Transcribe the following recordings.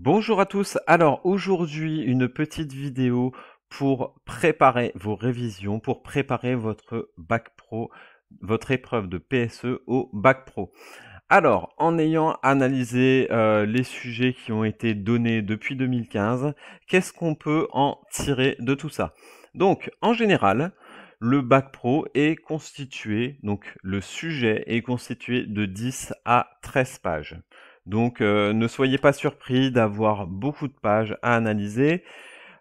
Bonjour à tous. Alors aujourd'hui, une petite vidéo pour préparer vos révisions, pour préparer votre bac pro, votre épreuve de PSE au bac pro. Alors, en ayant analysé euh, les sujets qui ont été donnés depuis 2015, qu'est-ce qu'on peut en tirer de tout ça? Donc, en général, le bac pro est constitué, donc le sujet est constitué de 10 à 13 pages. Donc euh, ne soyez pas surpris d'avoir beaucoup de pages à analyser.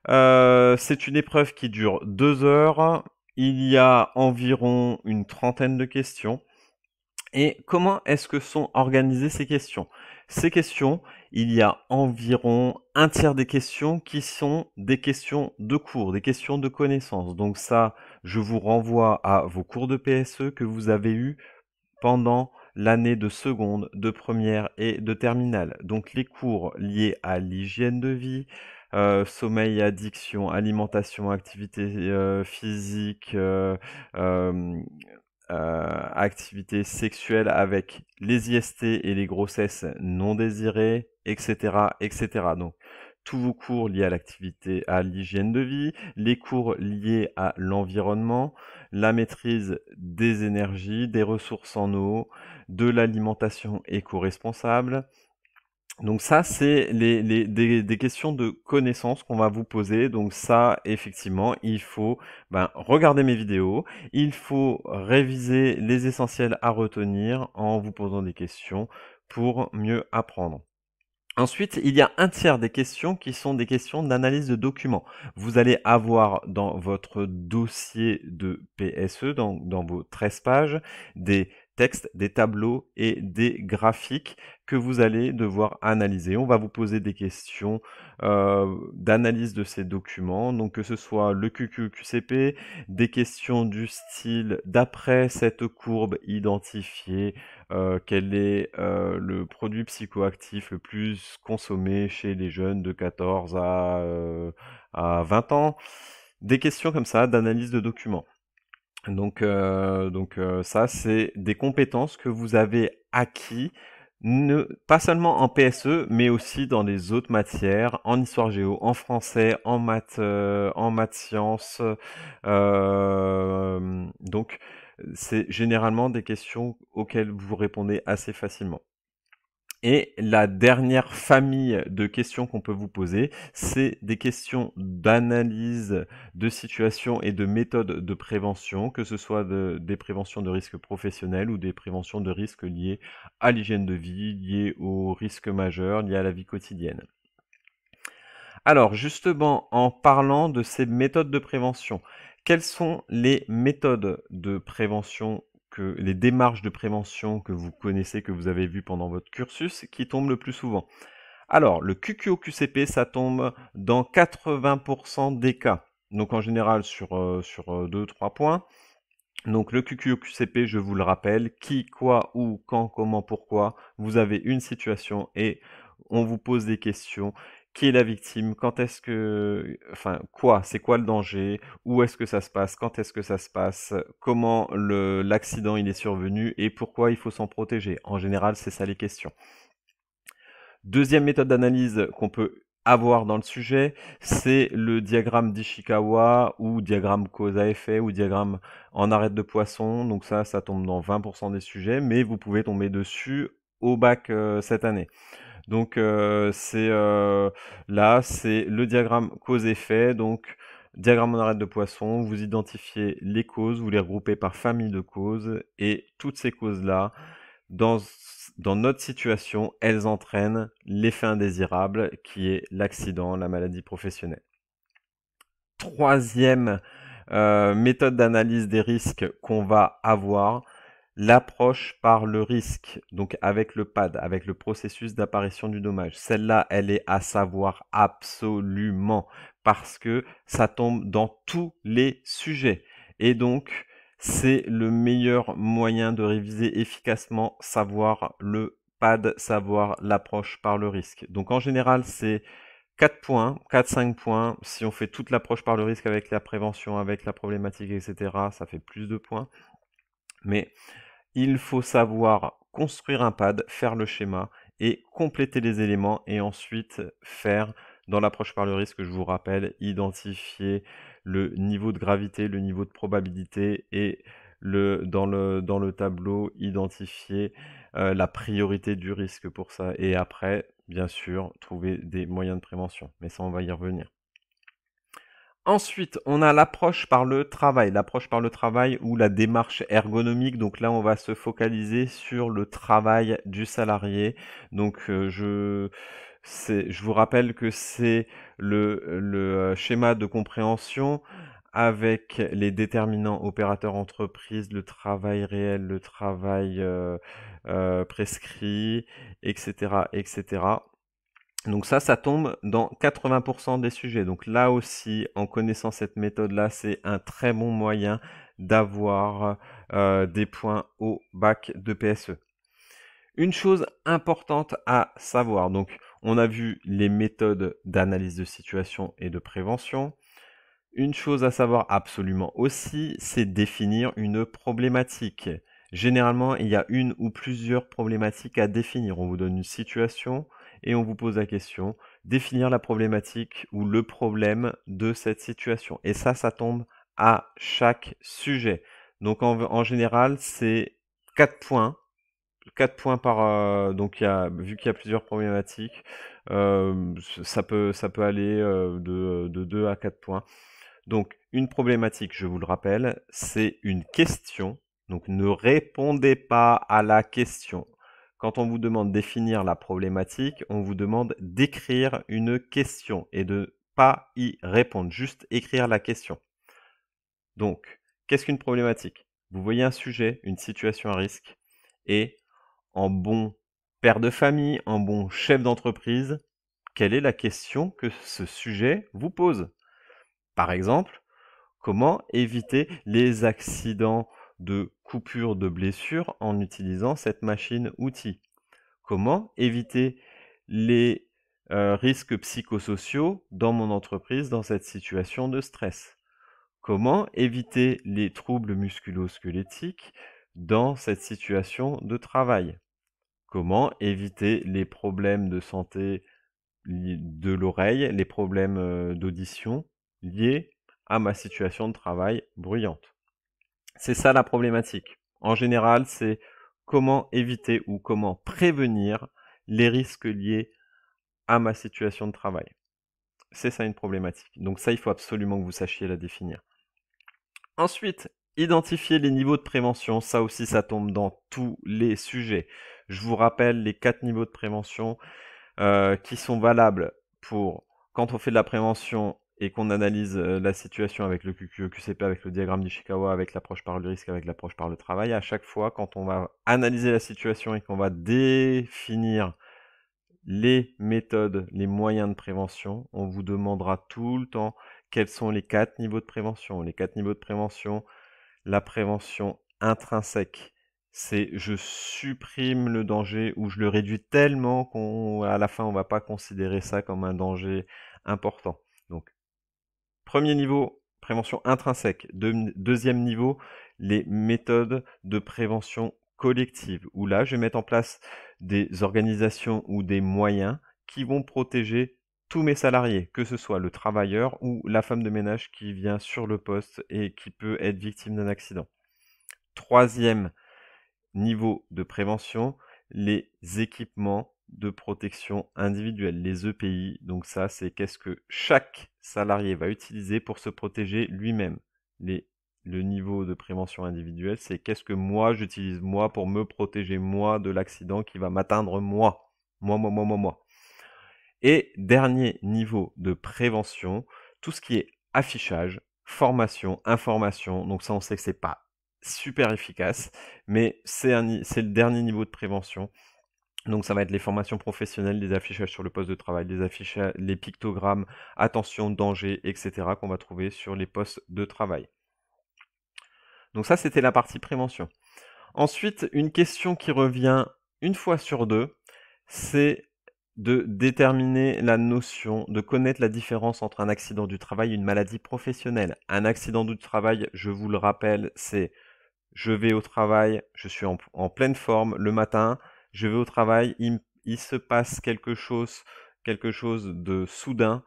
Euh, c'est une épreuve qui dure deux heures. Il y a environ une trentaine de questions. Et comment est-ce que sont organisées ces questions? Ces questions, il y a environ un tiers des questions qui sont des questions de cours, des questions de connaissances. Donc ça, je vous renvoie à vos cours de PSE que vous avez eus pendant l'année de seconde, de première et de terminale. Donc les cours liés à l'hygiène de vie, euh, sommeil, addiction, alimentation, activité euh, physique, euh, activité sexuelle avec les IST et les grossesses non désirées, etc., etc. Donc tous vos cours liés à l'activité, à l'hygiène de vie, les cours liés à l'environnement, la maîtrise des énergies, des ressources en eau, de l'alimentation éco-responsable. Donc ça, c'est des, questions de connaissances qu'on va vous poser. Donc ça, effectivement, il faut ben, regarder mes vidéos, il faut réviser les essentiels à retenir en vous posant des questions pour mieux apprendre. Ensuite, il y a un tiers des questions qui sont des questions d'analyse de documents. Vous allez avoir dans votre dossier de PSE, dans, dans vos 13 pages, des textes, des tableaux et des graphiques que vous allez devoir analyser. On va vous poser des questions euh, d'analyse de ces documents, donc que ce soit le QQQCP, des questions du style d'après cette courbe identifiée, euh, quel est euh, le produit psychoactif le plus consommé chez les jeunes de 14 à, à 20 ans? Des questions comme ça d'analyse de documents. Donc, euh, donc euh, ça, c'est des compétences que vous avez acquis, ne, pas seulement en PSE, mais aussi dans les autres matières, en histoire géo, en français, en maths, euh, en maths sciences. donc, c'est généralement des questions auxquelles vous répondez assez facilement. Et la dernière famille de questions qu'on peut vous poser, c'est des questions d'analyse de situation et de méthodes de prévention, que ce soit des préventions de risques professionnels ou des préventions de risques liés à l'hygiène de vie, liés aux risques majeurs, liés à la vie quotidienne. Alors justement, en parlant de ces méthodes de prévention, quelles sont les méthodes de prévention les démarches de prévention que vous connaissez, que vous avez vues pendant votre cursus, qui tombent le plus souvent. Alors, le QQO-QCP, ça tombe dans 80% des cas. Donc en général sur, euh, sur 2-3 euh, points. Donc le QQO-QCP, je vous le rappelle, qui, quoi, où, quand, comment, pourquoi. Vous avez une situation et on vous pose des questions qui est la victime, quand est-ce que, enfin, quoi, c'est quoi le danger, où est-ce que ça se passe, quand est-ce que ça se passe, comment l'accident il est survenu et pourquoi il faut s'en protéger. En général, c'est ça les questions. Deuxième méthode d'analyse qu'on peut avoir dans le sujet, c'est le diagramme d'Ishikawa ou diagramme cause à effet ou diagramme en arête de poisson. Donc ça, ça tombe dans 20% des sujets, mais vous pouvez tomber dessus au bac euh, cette année. Donc euh, c'est euh, là, c'est le diagramme cause-effet. Donc diagramme en arête de poisson, vous identifiez les causes, vous les regroupez par famille de causes, et toutes ces causes-là, dans, dans notre situation, elles entraînent l'effet indésirable qui est l'accident, la maladie professionnelle. Troisième méthode d'analyse des risques qu'on va avoir, L'approche par le risque, donc avec le PAD, avec le processus d'apparition du dommage, celle-là, elle est à savoir absolument parce que ça tombe dans tous les sujets. Et donc, c'est le meilleur moyen de réviser efficacement, savoir le PAD, savoir l'approche par le risque. Donc en général, c'est 4 points, 4-5 points. Si on fait toute l'approche par le risque avec la prévention, avec la problématique, etc., ça fait plus de points. Mais il faut savoir construire un pad, faire le schéma et compléter les éléments et ensuite faire dans l'approche par le risque, je vous rappelle, identifier le niveau de gravité, le niveau de probabilité et le, dans, le, tableau, identifier euh, la priorité du risque pour ça. Et après, bien sûr, trouver des moyens de prévention. Mais ça, on va y revenir. Ensuite, on a l'approche par le travail, l'approche par le travail ou la démarche ergonomique. Donc là, on va se focaliser sur le travail du salarié. Donc euh, je, je vous rappelle que c'est le, le, schéma de compréhension avec les déterminants opérateurs entreprise, le travail réel, le travail euh, euh, prescrit, etc., etc. Donc ça, ça tombe dans 80% des sujets. Donc là aussi, en connaissant cette méthode-là, c'est un très bon moyen d'avoir euh, des points au bac de PSE. Une chose importante à savoir, donc on a vu les méthodes d'analyse de situation et de prévention. Une chose à savoir absolument aussi, c'est définir une problématique. Généralement, il y a une ou plusieurs problématiques à définir. On vous donne une situation, et on vous pose la question, définir la problématique ou le problème de cette situation. Et ça, ça tombe à chaque sujet. Donc en, général, c'est 4 points. 4 points par... Euh, donc vu qu'il y a plusieurs problématiques, euh, ça, peut, ça peut aller euh, de, de 2 à 4 points. Donc une problématique, je vous le rappelle, c'est une question. Donc ne répondez pas à la question. Quand on vous demande définir la problématique, on vous demande d'écrire une question et de pas y répondre, juste écrire la question. Donc, qu'est-ce qu'une problématique? Vous voyez un sujet, une situation à risque, et en bon père de famille, en bon chef d'entreprise, quelle est la question que ce sujet vous pose? Par exemple, comment éviter les accidents de coupure de blessure en utilisant cette machine outil. Comment éviter les euh, risques psychosociaux dans mon entreprise dans cette situation de stress? Comment éviter les troubles musculo-squelettiques dans cette situation de travail? Comment éviter les problèmes de santé de l'oreille, les problèmes euh, d'audition liés à ma situation de travail bruyante? C'est ça la problématique. En général, c'est comment éviter ou comment prévenir les risques liés à ma situation de travail. C'est ça une problématique. Donc ça, il faut absolument que vous sachiez la définir. Ensuite, identifier les niveaux de prévention. Ça aussi, ça tombe dans tous les sujets. Je vous rappelle les quatre niveaux de prévention euh, qui sont valables pour quand on fait de la prévention et qu'on analyse euh, la situation avec le QQCP, avec le diagramme d'Ishikawa, avec l'approche par le risque, avec l'approche par le travail, à chaque fois, quand on va analyser la situation et qu'on va définir les méthodes, les moyens de prévention, on vous demandera tout le temps quels sont les quatre niveaux de prévention. Les quatre niveaux de prévention, la prévention intrinsèque, c'est je supprime le danger ou je le réduis tellement qu'à la fin on ne va pas considérer ça comme un danger important. Premier niveau, prévention intrinsèque. deuxième niveau, les méthodes de prévention collective, où là, je vais mettre en place des organisations ou des moyens qui vont protéger tous mes salariés, que ce soit le travailleur ou la femme de ménage qui vient sur le poste et qui peut être victime d'un accident. Troisième niveau de prévention, les équipements de protection individuelle, les EPI. Donc ça, c'est qu'est-ce que chaque salarié va utiliser pour se protéger lui-même. le niveau de prévention individuelle, c'est qu'est-ce que moi j'utilise moi pour me protéger moi de l'accident qui va m'atteindre moi. Moi, moi, moi, moi, moi. Et dernier niveau de prévention, tout ce qui est affichage, formation, information. Donc ça, on sait que c'est pas super efficace, mais c'est le dernier niveau de prévention. Donc ça va être les formations professionnelles, les affichages sur le poste de travail, les affichages, les pictogrammes, attention, danger, etc. qu'on va trouver sur les postes de travail. Donc ça, c'était la partie prévention. Ensuite, une question qui revient une fois sur deux, c'est de déterminer la notion, de connaître la différence entre un accident du travail et une maladie professionnelle. Un accident du travail, je vous le rappelle, c'est je vais au travail, je suis en pleine forme le matin, je vais au travail, il, se passe quelque chose, quelque chose de soudain,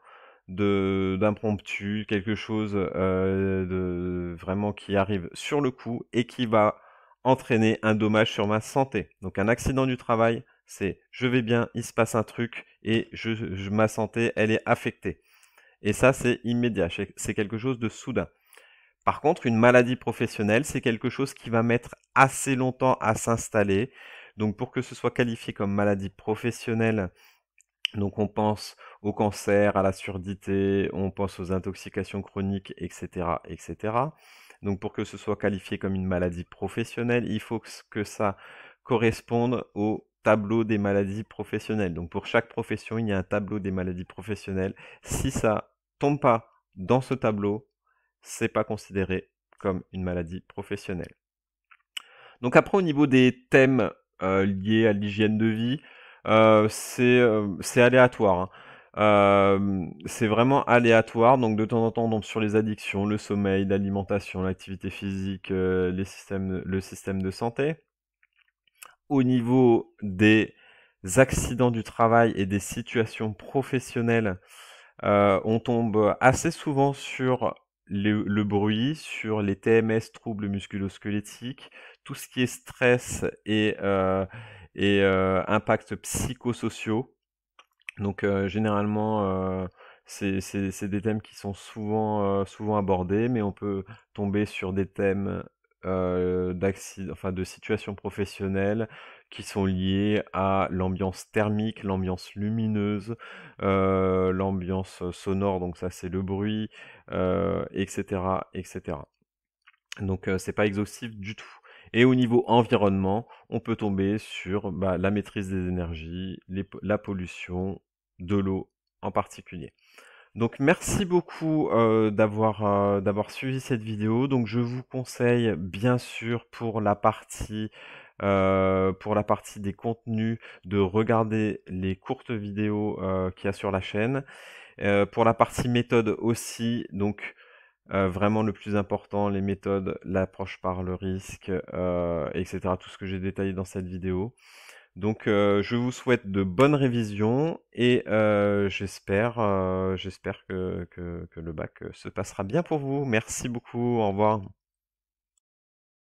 de d'impromptu, quelque chose euh, de vraiment qui arrive sur le coup et qui va entraîner un dommage sur ma santé. Donc un accident du travail, c'est je vais bien, il se passe un truc et je, ma santé, elle est affectée. Et ça, c'est immédiat, c'est quelque chose de soudain. Par contre, une maladie professionnelle, c'est quelque chose qui va mettre assez longtemps à s'installer. Donc pour que ce soit qualifié comme maladie professionnelle, donc on pense au cancer, à la surdité, on pense aux intoxications chroniques, etc., etc. Donc pour que ce soit qualifié comme une maladie professionnelle, il faut que ça corresponde au tableau des maladies professionnelles. Donc pour chaque profession, il y a un tableau des maladies professionnelles. Si ça tombe pas dans ce tableau, c'est pas considéré comme une maladie professionnelle. Donc après au niveau des thèmes euh, liés à l'hygiène de vie, euh, euh, c'est aléatoire. Hein. c'est vraiment aléatoire, donc de temps en temps donc sur les addictions, le sommeil, l'alimentation, l'activité physique, le système de santé. Au niveau des accidents du travail et des situations professionnelles, on tombe assez souvent sur le, bruit, sur les TMS, troubles musculosquelettiques, tout ce qui est stress et, euh, et euh, impacts psychosociaux. Donc euh, généralement, c'est des thèmes qui sont souvent, souvent abordés, mais on peut tomber sur des thèmes enfin de situations professionnelles qui sont liées à l'ambiance thermique, l'ambiance lumineuse, l'ambiance sonore, donc ça c'est le bruit, etc., etc. Donc c'est pas exhaustif du tout. Et au niveau environnement, on peut tomber sur bah, la maîtrise des énergies, la pollution, de l'eau en particulier. Donc merci beaucoup euh, d'avoir euh, d'avoir suivi cette vidéo. Donc je vous conseille bien sûr pour la partie euh, pour la partie des contenus de regarder les courtes vidéos qu'il y a sur la chaîne. pour la partie méthode aussi, donc vraiment le plus important, les méthodes, l'approche par le risque, etc. Tout ce que j'ai détaillé dans cette vidéo. Donc euh, je vous souhaite de bonnes révisions et euh, j'espère euh, que, que le bac se passera bien pour vous. Merci beaucoup, au revoir.